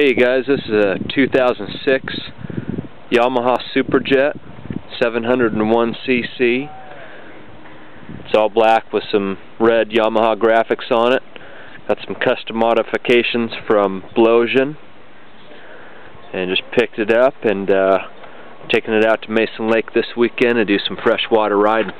Hey guys, this is a 2006 Yamaha Superjet 701cc. It's all black with some red Yamaha graphics on it. Got some custom modifications from Blowsion. And just picked it up and uh, taking it out to Mason Lake this weekend to do some freshwater riding.